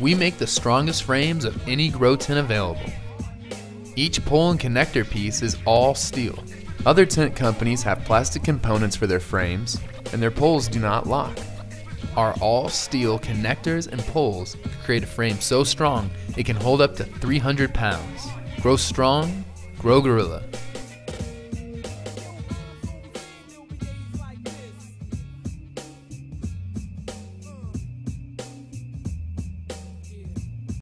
we make the strongest frames of any grow tent available. Each pole and connector piece is all steel. Other tent companies have plastic components for their frames, and their poles do not lock. Our all steel connectors and poles create a frame so strong it can hold up to 300 pounds. Grow strong, grow gorilla.